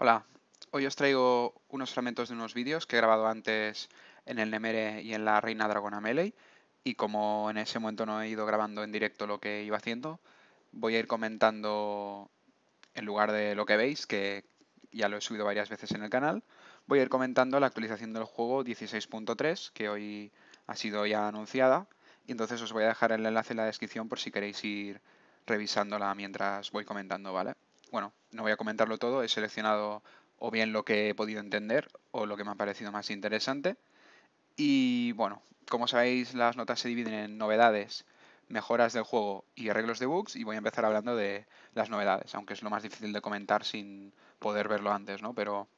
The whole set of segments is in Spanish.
Hola, hoy os traigo unos fragmentos de unos vídeos que he grabado antes en el Nemere y en la Reina Dragona Melee y como en ese momento no he ido grabando en directo lo que iba haciendo, voy a ir comentando en lugar de lo que veis, que ya lo he subido varias veces en el canal, voy a ir comentando la actualización del juego 16.3 que hoy ha sido ya anunciada y entonces os voy a dejar el enlace en la descripción por si queréis ir revisándola mientras voy comentando, ¿vale? Bueno, no voy a comentarlo todo, he seleccionado o bien lo que he podido entender o lo que me ha parecido más interesante. Y bueno, como sabéis, las notas se dividen en novedades, mejoras del juego y arreglos de bugs. Y voy a empezar hablando de las novedades, aunque es lo más difícil de comentar sin poder verlo antes, ¿no? Pero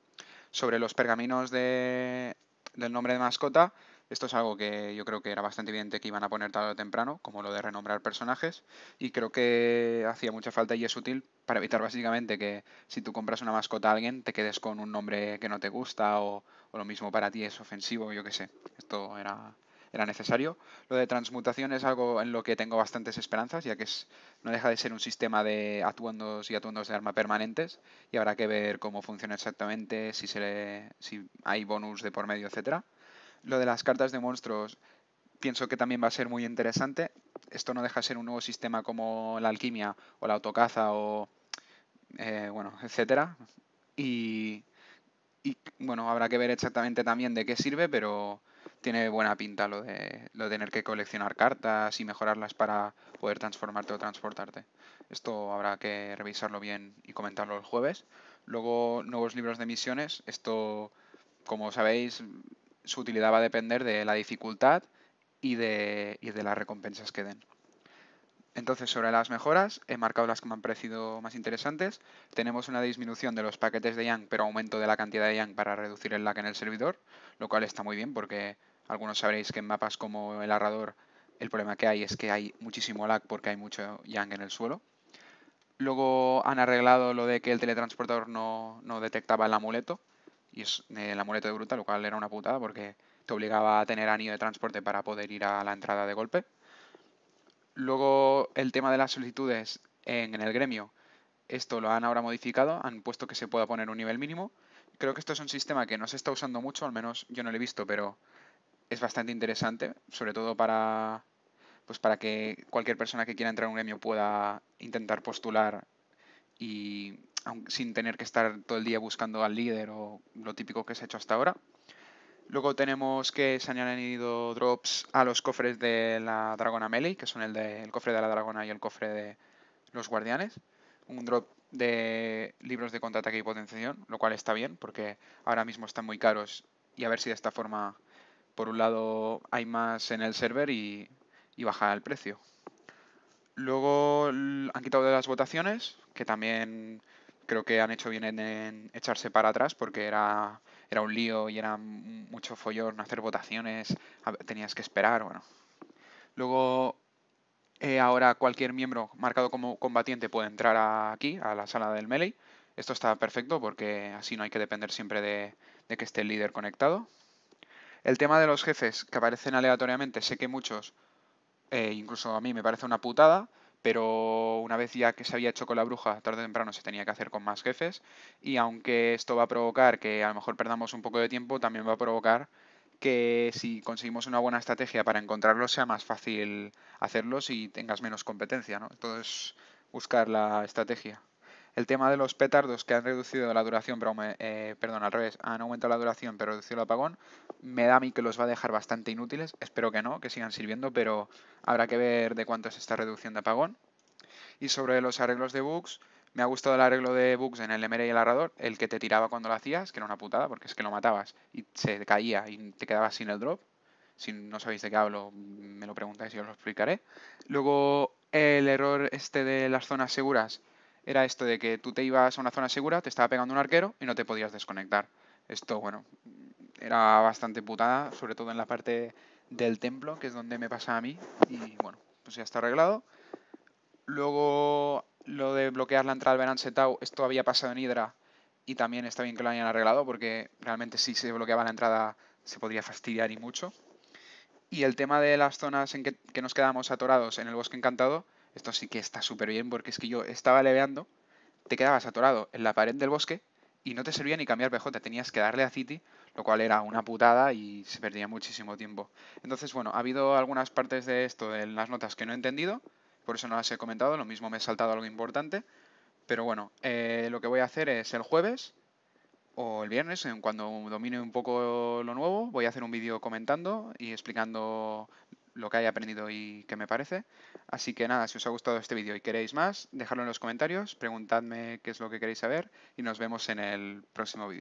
sobre los pergaminos de, del nombre de mascota, esto es algo que yo creo que era bastante evidente que iban a poner tarde o temprano, como lo de renombrar personajes, y creo que hacía mucha falta y es útil para evitar básicamente que si tú compras una mascota a alguien te quedes con un nombre que no te gusta o, lo mismo para ti es ofensivo, yo qué sé. Esto era, era necesario. Lo de transmutación es algo en lo que tengo bastantes esperanzas, ya que es, no deja de ser un sistema de atuendos y atuendos de arma permanentes, y habrá que ver cómo funciona exactamente, si, se si hay bonus de por medio, etcétera. Lo de las cartas de monstruos pienso que también va a ser muy interesante. Esto no deja de ser un nuevo sistema como la alquimia o la autocaza o eh, bueno, etcétera. Y, y, bueno, habrá que ver exactamente también de qué sirve, pero tiene buena pinta lo de, lo de tener que coleccionar cartas y mejorarlas para poder transformarte o transportarte. Esto habrá que revisarlo bien y comentarlo el jueves. Luego, nuevos libros de misiones. Esto, como sabéis, su utilidad va a depender de la dificultad y de, de las recompensas que den. Entonces, sobre las mejoras, he marcado las que me han parecido más interesantes. Tenemos una disminución de los paquetes de Yang, pero aumento de la cantidad de Yang para reducir el lag en el servidor, lo cual está muy bien porque algunos sabréis que en mapas como el Arrador el problema que hay es que hay muchísimo lag porque hay mucho Yang en el suelo. Luego han arreglado lo de que el teletransportador no, no detectaba el amuleto, y es el amuleto de bruta, lo cual era una putada porque te obligaba a tener anillo de transporte para poder ir a la entrada de golpe. Luego el tema de las solicitudes en, el gremio, esto lo han ahora modificado, han puesto que se pueda poner un nivel mínimo. Creo que esto es un sistema que no se está usando mucho, al menos yo no lo he visto, pero es bastante interesante, sobre todo para, pues para que cualquier persona que quiera entrar a un gremio pueda intentar postular y sin tener que estar todo el día buscando al líder o lo típico que se ha hecho hasta ahora. Luego tenemos que se han añadido drops a los cofres de la Dragona Melee, que son el, de, cofre de la Dragona y el cofre de los Guardianes. Un drop de libros de contraataque y potenciación, lo cual está bien porque ahora mismo están muy caros y a ver si de esta forma, por un lado, hay más en el server y, y baja el precio. Luego han quitado de las votaciones, que también creo que han hecho bien en, echarse para atrás porque era, era un lío y era mucho follón hacer votaciones, tenías que esperar, bueno. Luego, eh, ahora cualquier miembro marcado como combatiente puede entrar aquí, a la sala del melee. Esto está perfecto porque así no hay que depender siempre de, que esté el líder conectado. El tema de los jefes que aparecen aleatoriamente, sé que muchos, eh, incluso a mí me parece una putada, pero una vez ya que se había hecho con la bruja, tarde o temprano se tenía que hacer con más jefes, y aunque esto va a provocar que a lo mejor perdamos un poco de tiempo, también va a provocar que si conseguimos una buena estrategia para encontrarlos sea más fácil hacerlos y tengas menos competencia, ¿no? Entonces, buscar la estrategia. El tema de los petardos que han reducido la duración, pero eh, perdón, al revés, han aumentado la duración pero reducido el apagón, me da a mí que los va a dejar bastante inútiles. Espero que no, que sigan sirviendo, pero habrá que ver de cuánto es esta reducción de apagón. Y sobre los arreglos de bugs, me ha gustado el arreglo de bugs en el MR y el arrador, el que te tiraba cuando lo hacías, que era una putada, porque es que lo matabas y se caía y te quedabas sin el drop. Si no sabéis de qué hablo, me lo preguntáis y os lo explicaré. Luego, el error este de las zonas seguras era esto de que tú te ibas a una zona segura, te estaba pegando un arquero y no te podías desconectar. Esto, bueno, era bastante putada, sobre todo en la parte del templo, que es donde me pasa a mí. Y bueno, pues ya está arreglado. Luego, lo de bloquear la entrada al Venan Setau, esto había pasado en Hydra y también está bien que lo hayan arreglado porque realmente si se bloqueaba la entrada se podría fastidiar y mucho. Y el tema de las zonas en que, que nos quedamos atorados en el bosque encantado, esto sí que está súper bien porque es que yo estaba leveando, te quedabas atorado en la pared del bosque y no te servía ni cambiar PJ, tenías que darle a City, lo cual era una putada y se perdía muchísimo tiempo. Entonces, bueno, ha habido algunas partes de esto en las notas que no he entendido, por eso no las he comentado, lo mismo me he saltado algo importante, pero bueno, eh, lo que voy a hacer es el jueves o el viernes, cuando domine un poco lo nuevo, voy a hacer un vídeo comentando y explicando lo que haya aprendido y qué me parece. Así que nada, si os ha gustado este vídeo y queréis más, dejadlo en los comentarios, preguntadme qué es lo que queréis saber y nos vemos en el próximo vídeo.